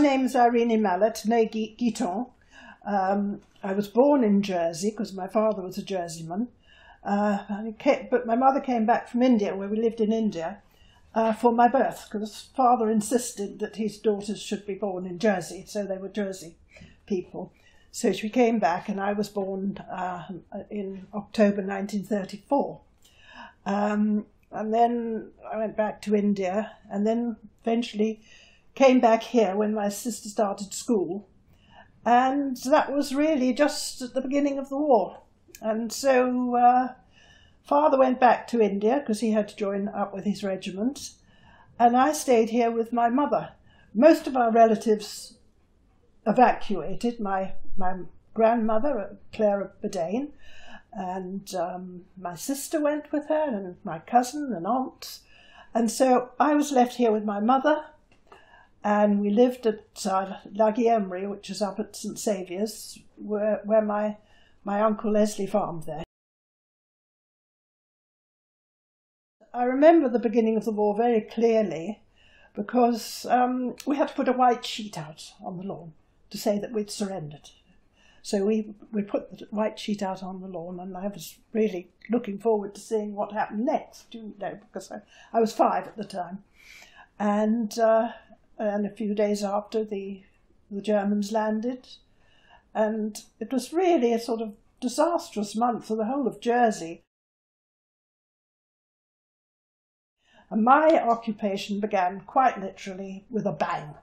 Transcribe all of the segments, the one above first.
name is Irene Mallet, née Guiton. Um, I was born in Jersey because my father was a Jerseyman. Uh, came, but my mother came back from India, where we lived in India, uh, for my birth, because father insisted that his daughters should be born in Jersey, so they were Jersey people. So she came back, and I was born uh, in October 1934. Um, and then I went back to India, and then eventually came back here when my sister started school. And that was really just at the beginning of the war. And so uh, father went back to India because he had to join up with his regiment. And I stayed here with my mother. Most of our relatives evacuated. My, my grandmother, Clara Bedane, and um, my sister went with her, and my cousin and aunts. And so I was left here with my mother, and we lived at uh, La Guillemmerie, which is up at St Saviour's, where, where my, my uncle Leslie farmed there. I remember the beginning of the war very clearly because um, we had to put a white sheet out on the lawn to say that we'd surrendered. So we, we put the white sheet out on the lawn, and I was really looking forward to seeing what happened next, you know, because I, I was five at the time. And, uh, and a few days after, the, the Germans landed, and it was really a sort of disastrous month for the whole of Jersey. And my occupation began quite literally with a bang.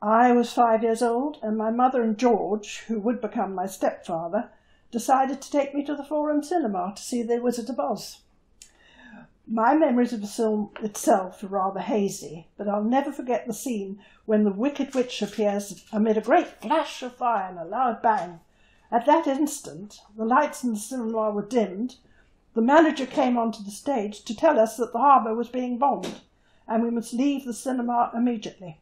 I was five years old, and my mother and George, who would become my stepfather, decided to take me to the Forum Cinema to see The Wizard of Oz. My memories of the film itself are rather hazy, but I'll never forget the scene when the Wicked Witch appears amid a great flash of fire and a loud bang. At that instant, the lights in the cinema were dimmed. The manager came onto the stage to tell us that the harbour was being bombed, and we must leave the cinema immediately.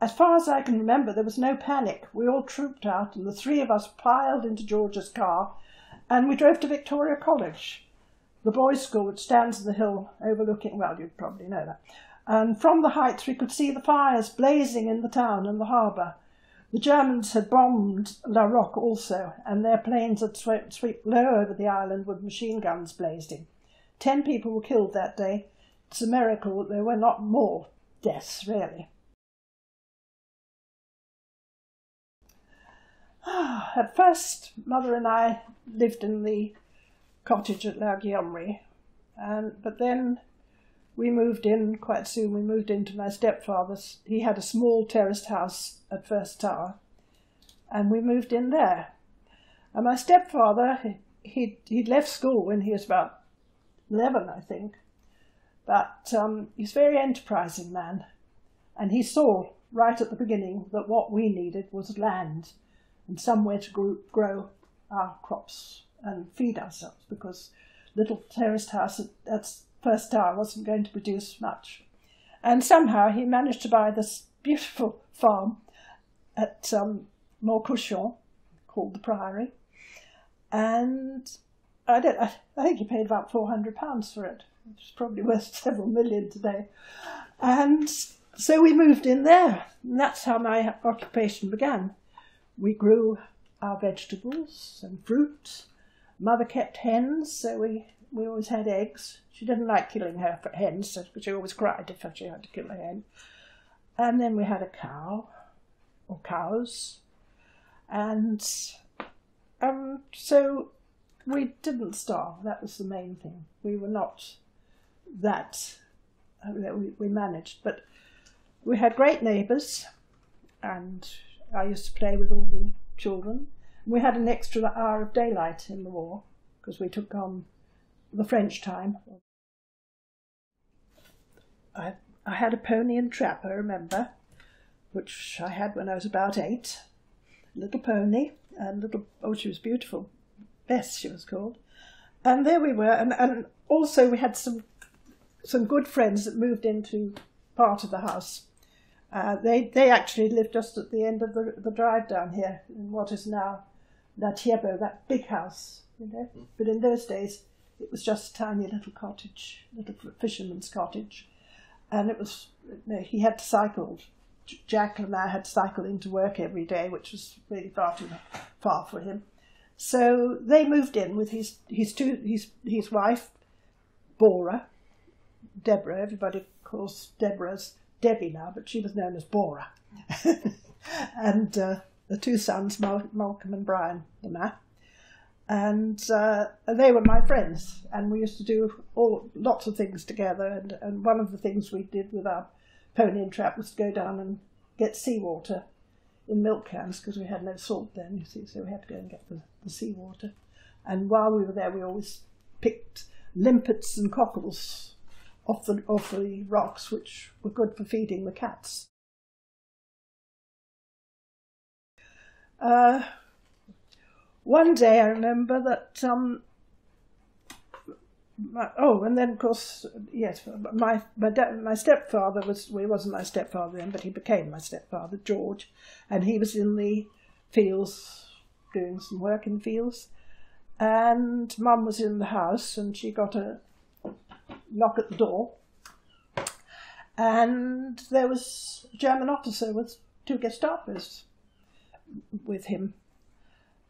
As far as I can remember, there was no panic. We all trooped out, and the three of us piled into George's car, and we drove to Victoria College, the boys' school which stands on the hill overlooking, well, you'd probably know that. And from the heights we could see the fires blazing in the town and the harbour. The Germans had bombed La Rocque also, and their planes had swept, swept low over the island with machine guns blazing. Ten people were killed that day. It's a miracle that there were not more deaths, really. Ah, at first, Mother and I lived in the cottage at La Guillemmerie, and but then we moved in quite soon. We moved into my stepfather's. He had a small terraced house at First Tower, and we moved in there. And my stepfather, he he'd left school when he was about eleven, I think, but um, he's a very enterprising man, and he saw right at the beginning that what we needed was land and somewhere to grow our crops and feed ourselves because little terraced house at, First Tower wasn't going to produce much. And somehow he managed to buy this beautiful farm at um, Mont Cochon called the Priory. And I, don't, I, I think he paid about £400 for it, which is probably worth several million today. And so we moved in there. And that's how my occupation began. We grew our vegetables and fruit. Mother kept hens, so we, we always had eggs. She didn't like killing her hens, so she always cried if she had to kill a hen. And then we had a cow, or cows. And um, so we didn't starve. That was the main thing. We were not that, uh, we, we managed. But we had great neighbours, and I used to play with all the children. We had an extra hour of daylight in the war because we took on the French time. I, I had a pony and trap, I remember, which I had when I was about eight. A Little pony, and little, oh, she was beautiful. Bess, she was called. And there we were, and, and also we had some some good friends that moved into part of the house. Uh, they they actually lived just at the end of the, the drive down here in what is now La Thiebaud, that big house, you know. Mm. But in those days, it was just a tiny little cottage, little fisherman's cottage, and it was you know, he had to cycle Jack and I had to cycle into work every day, which was really far too far for him. So they moved in with his his two his his wife, Bora, Deborah. Everybody calls Deborah's Debbie now, but she was known as Bora, and uh, the two sons, Mal- Malcolm and Brian, the man. And uh, they were my friends, and we used to do all lots of things together. And, and one of the things we did with our pony and trap was to go down and get seawater in milk cans because we had no salt then, you see, so we had to go and get the, the seawater. And while we were there, we always picked limpets and cockles off the, off the rocks, which were good for feeding the cats. Uh, one day I remember that um, my, oh, and then of course, yes, my my, my stepfather was well, he wasn't my stepfather then, but he became my stepfather, George, and he was in the fields doing some work in fields, and Mum was in the house, and she got a knock at the door, and there was a German officer with two Gestapos with him.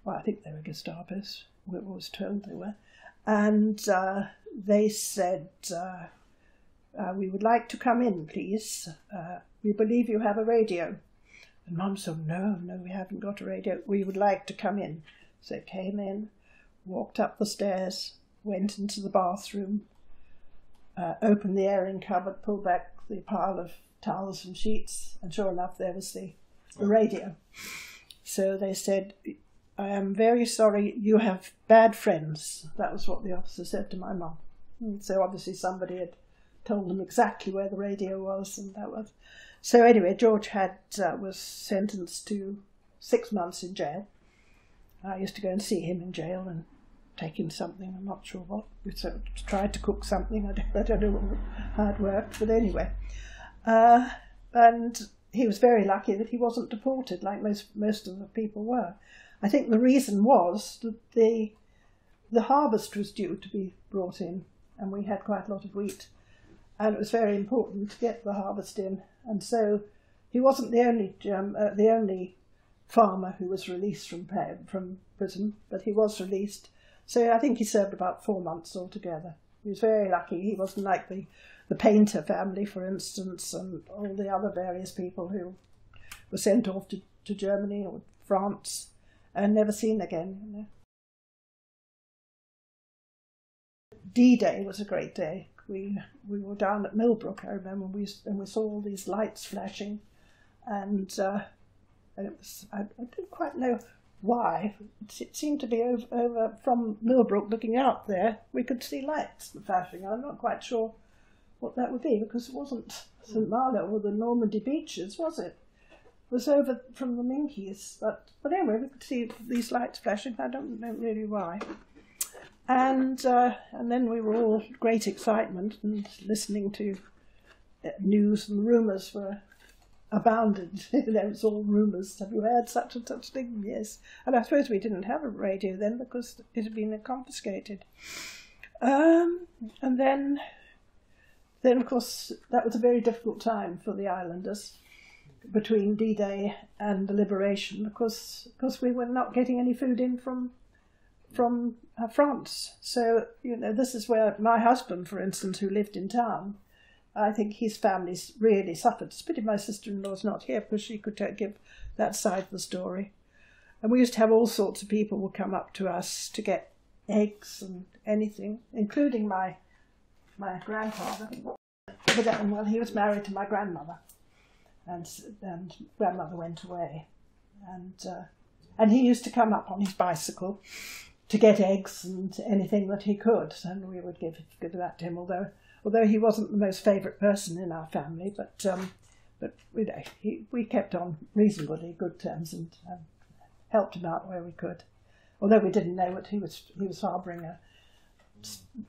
Well, I think they were Gestapos. We was told they were and uh, they said, uh, uh, We would like to come in, please. Uh, we believe you have a radio. And Mum said, No, no, we haven't got a radio. We would like to come in. So came in, walked up the stairs, went into the bathroom, uh, opened the airing cupboard, pulled back the pile of towels and sheets, and sure enough, there was the, the radio. So they said, I am very sorry you have bad friends. That was what the officer said to my mum. So obviously somebody had told them exactly where the radio was, and that was. So anyway, George had uh, was sentenced to six months in jail. I used to go and see him in jail and take him something. I'm not sure what. We sort of tried to cook something. I don't, I don't know how it worked, but anyway. Uh, and he was very lucky that he wasn't deported like most most of the people were. I think the reason was that the the harvest was due to be brought in, and we had quite a lot of wheat, and it was very important to get the harvest in. And so he wasn't the only um, uh, the only farmer who was released from from prison, but he was released. So I think he served about four months altogether. He was very lucky. He wasn't like the the Painter family, for instance, and all the other various people who were sent off to, to Germany or France and never seen again. You know. D-Day was a great day. We we were down at Millbrook, I remember, we and we saw all these lights flashing, and uh, and it was I, I didn't quite know why. It seemed to be over, over from Millbrook, looking out there, we could see lights flashing. I'm not quite sure what that would be because it wasn't St Malo or the Normandy beaches, was it? It was over from the Minkies, but but anyway, we could see these lights flashing. I don't know really why. And uh, and then we were all great excitement and listening to uh, news and rumours were abounded. there was all rumours. Have you heard such and such thing? Yes. And I suppose we didn't have a radio then because it had been confiscated. Um, and then, then of course that was a very difficult time for the islanders between D-Day and the liberation because because we were not getting any food in from from uh, France. So you know this is where my husband, for instance, who lived in town, I think his family really suffered. It's pity my sister-in-law's not here because she could give that side of the story. And we used to have all sorts of people would come up to us to get eggs and anything, including my my grandfather. Well, he was married to my grandmother and and grandmother went away, and uh, and he used to come up on his bicycle to get eggs and anything that he could, and we would give give that to him. Although although he wasn't the most favourite person in our family, but um, but you know, he, we kept on reasonably good terms and um, helped him out where we could. Although we didn't know what he was he was harbouring a,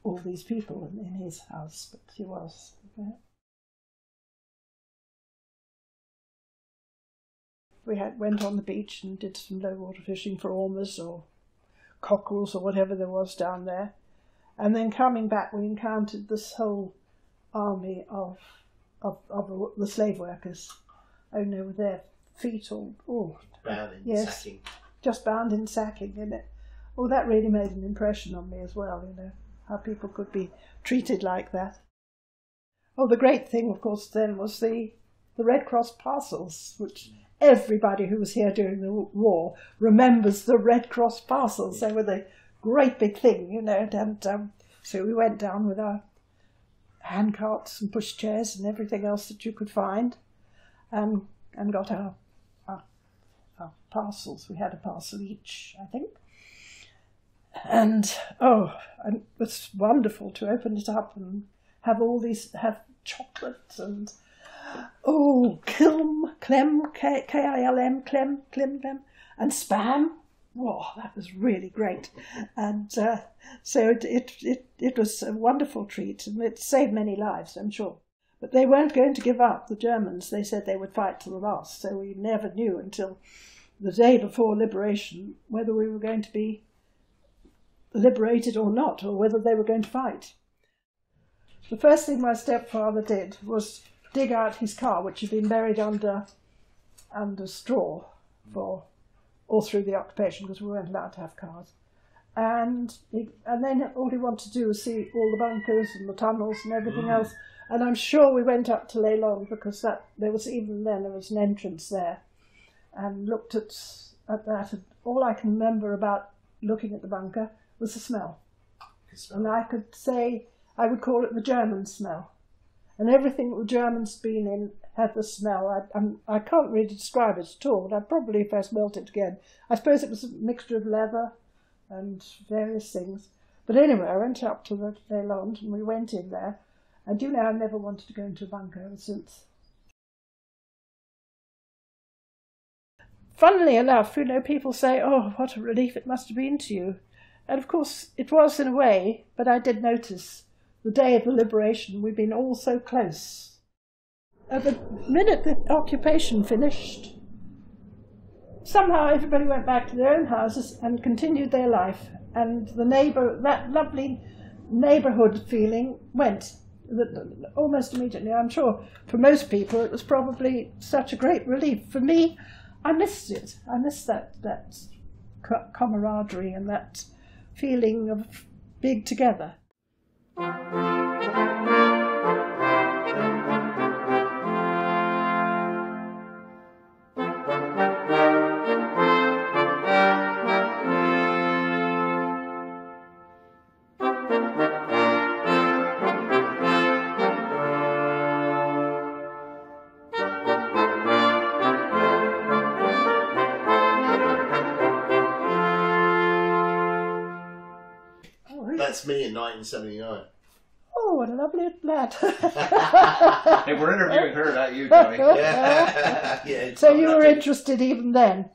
all these people in, in his house, but he was. Yeah. we had went on the beach and did some low water fishing for ormers or cockerels or whatever there was down there. And then coming back, we encountered this whole army of of, of the slave workers, oh no, with their feet all, oh, Bound in Yes. sacking. just bound in sacking, and it, oh, that really made an impression on me as well. You know how people could be treated like that. Oh, the great thing, of course, then was the the Red Cross parcels, which everybody who was here during the war remembers the Red Cross parcels. They were the great big thing, you know. And um, so we went down with our hand carts and pushchairs and everything else that you could find, and and got our our, our parcels. We had a parcel each, I think. And oh, and it was wonderful to open it up and have all these have chocolate and oh kilm clem k k i l m clem clem clem and spam. Oh, that was really great, and uh, so it, it it it was a wonderful treat, and it saved many lives, I'm sure. But they weren't going to give up. The Germans, they said they would fight to the last. So we never knew until the day before liberation whether we were going to be liberated or not, or whether they were going to fight. The first thing my stepfather did was dig out his car, which had been buried under under straw for all through the occupation because we weren't allowed to have cars. And he, and then all he wanted to do was see all the bunkers and the tunnels and everything mm. else. And I'm sure we went up to Leylon because that there was even then there was an entrance there, and looked at at that. And all I can remember about looking at the bunker was the smell. And I could say, I would call it the German smell. And everything that the Germans been in had the smell. I, I'm, I can't really describe it at all, but I'd probably, if I smelt it again, I suppose it was a mixture of leather and various things. But anyway, I went up to the Leylond and we went in there. And you know, I never wanted to go into a bunker ever since. Funnily enough, you know, people say, oh, what a relief it must have been to you. And of course, it was in a way, but I did notice the day of the liberation, we'd been all so close. At the minute the occupation finished, somehow everybody went back to their own houses and continued their life. And the neighbour, that lovely neighbourhood feeling went almost immediately. I'm sure for most people it was probably such a great relief. For me, I missed it. I missed that, that camaraderie and that feeling of being together. That's me in 1979. Oh, what a lovely lad. Hey, we're interviewing her, not you, Tony. Yeah. yeah so you were interested even then?